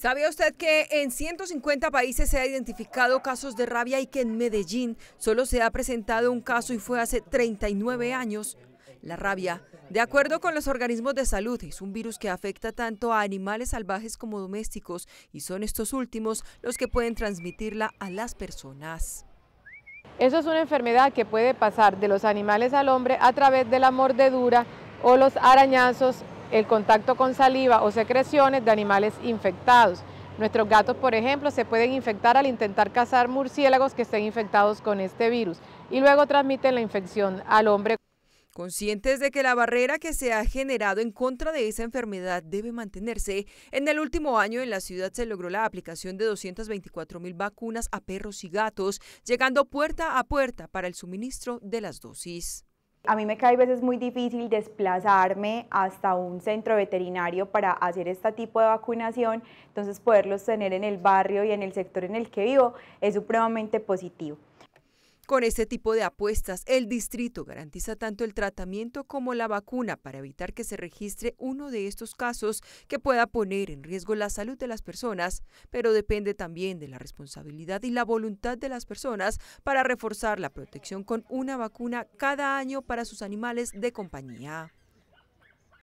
¿Sabía usted que en 150 países se ha identificado casos de rabia y que en Medellín solo se ha presentado un caso y fue hace 39 años? La rabia, de acuerdo con los organismos de salud, es un virus que afecta tanto a animales salvajes como domésticos y son estos últimos los que pueden transmitirla a las personas. Eso es una enfermedad que puede pasar de los animales al hombre a través de la mordedura o los arañazos el contacto con saliva o secreciones de animales infectados. Nuestros gatos, por ejemplo, se pueden infectar al intentar cazar murciélagos que estén infectados con este virus y luego transmiten la infección al hombre. Conscientes de que la barrera que se ha generado en contra de esa enfermedad debe mantenerse, en el último año en la ciudad se logró la aplicación de 224 mil vacunas a perros y gatos, llegando puerta a puerta para el suministro de las dosis. A mí me cae a veces muy difícil desplazarme hasta un centro veterinario para hacer este tipo de vacunación, entonces poderlos tener en el barrio y en el sector en el que vivo es supremamente positivo. Con este tipo de apuestas, el distrito garantiza tanto el tratamiento como la vacuna para evitar que se registre uno de estos casos que pueda poner en riesgo la salud de las personas, pero depende también de la responsabilidad y la voluntad de las personas para reforzar la protección con una vacuna cada año para sus animales de compañía.